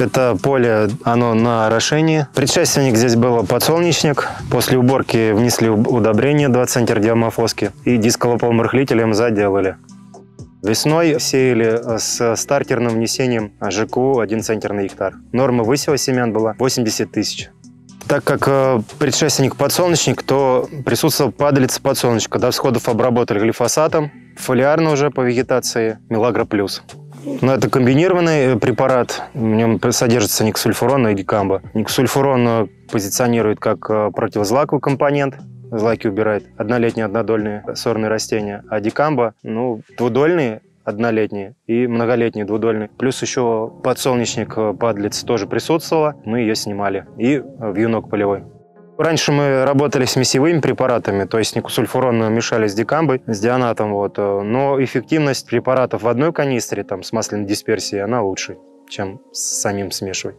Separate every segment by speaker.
Speaker 1: Это поле, оно на орошении. Предшественник здесь был подсолнечник. После уборки внесли удобрение 2 центр диамофоски и дисколополмырхлителем заделали. Весной сеяли э, с стартерным внесением а ЖКУ 1 центр на гектар. Норма высева семян была 80 тысяч. Так как э, предшественник подсолнечник, то присутствовал падалица подсолнечника. До всходов обработали глифосатом, фолиарно уже по вегетации, Мелагра плюс. Но это комбинированный препарат, в нем содержится никсульфурон и дикамба. Никсульфурон э, позиционирует как э, противозлаковый компонент, злаки убирает однолетние однодольные сорные растения, а дикамба, ну, двудольные однолетние и многолетние двудольные. Плюс еще подсолнечник э, подлец тоже присутствовала, мы ее снимали. И вьюнок полевой. Раньше мы работали с месевыми препаратами, то есть никусульфурон мешали с дикамбой, с дианатом, вот. Э, но эффективность препаратов в одной канистре, там, с масляной дисперсией, она лучше, чем с самим смешивать.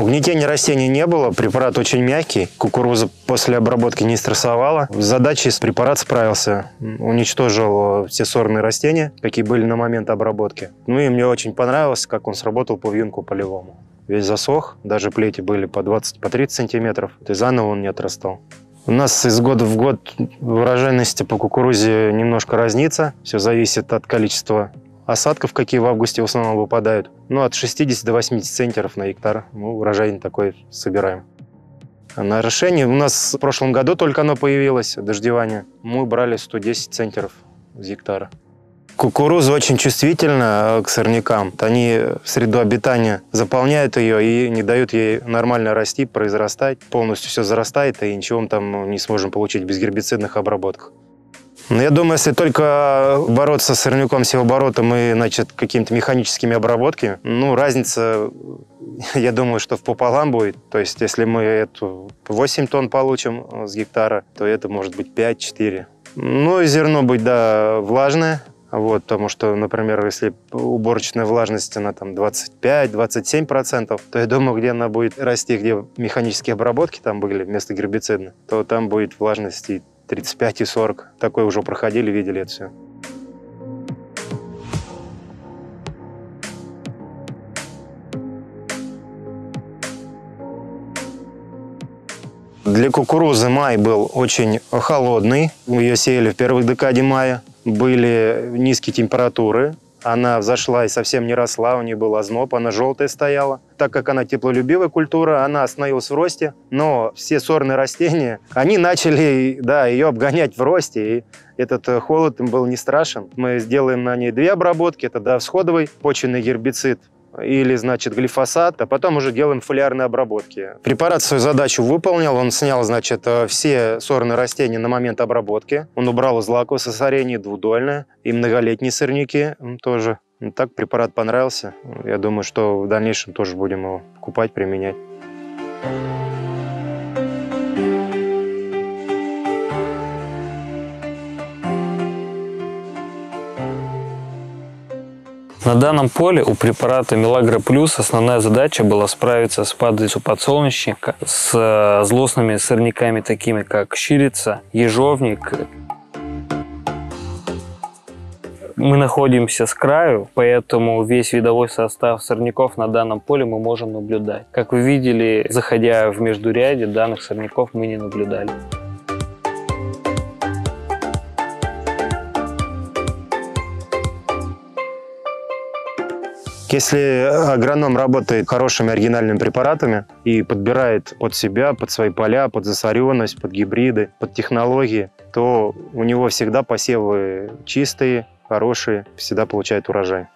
Speaker 1: Угнетения растений не было, препарат очень мягкий. Кукуруза после обработки не стрессовала. С задачей препарат справился. Уничтожил все сорные растения, какие были на момент обработки. Ну и мне очень понравилось, как он сработал по вьюнку полевому. Весь засох, даже плети были по 20-30 по 30 сантиметров. И заново он не отрастал. У нас из года в год урожайность по кукурузе немножко разнится. Все зависит от количества осадков, какие в августе в основном выпадают. Ну, от 60 до 80 центнеров на гектар. Ну, урожай такой собираем. А на орошение у нас в прошлом году только оно появилось, дождевание. Мы брали 110 центнеров с гектара. Кукуруза очень чувствительна к сорнякам. Они в среду обитания заполняют ее и не дают ей нормально расти, произрастать. Полностью все зарастает, и ничего мы там не сможем получить без гербицидных обработок. Ну, я думаю, если только бороться с сорняком севооборотом и, значит, какими-то механическими обработками, ну, разница, я думаю, что в пополам будет. То есть, если мы эту 8 тонн получим с гектара, то это может быть 5-4. Ну, и зерно будет, да, влажное, вот, потому что, например, если уборочная влажность на там 25-27%, то я думаю, где она будет расти, где механические обработки там были вместо гербицидных, то там будет влажность и 35 и 40. Такое уже проходили, видели это все. Для кукурузы май был очень холодный. Мы ее сеяли в первой декаде мая. Были низкие температуры, она взошла и совсем не росла, у нее был озноб, она желтая стояла. Так как она теплолюбивая культура, она остановилась в росте, но все сорные растения, они начали да, ее обгонять в росте, и этот э, холод им был не страшен. Мы сделаем на ней две обработки, это да, всходовый почвенный гербицид или, значит, глифосат, а потом уже делаем фолиарные обработки. Препарат свою задачу выполнил, он снял, значит, э, все сорные растения на момент обработки, он убрал злаковое сосорение двудольное и многолетние сорняки тоже. Ну, так препарат понравился. Я думаю, что в дальнейшем тоже будем его покупать, применять.
Speaker 2: На данном поле у препарата Мелагра Плюс основная задача была справиться с падалью подсолнечника, с э, злостными сорняками, такими как щирица, ежовник. Мы находимся с краю, поэтому весь видовой состав сорняков на данном поле мы можем наблюдать. Как вы видели, заходя в междуряде, данных сорняков мы не наблюдали.
Speaker 1: Если агроном работает хорошими оригинальными препаратами и подбирает под себя, под свои поля, под засоренность, под гибриды, под технологии, то у него всегда посевы чистые, хорошие, всегда получает урожай.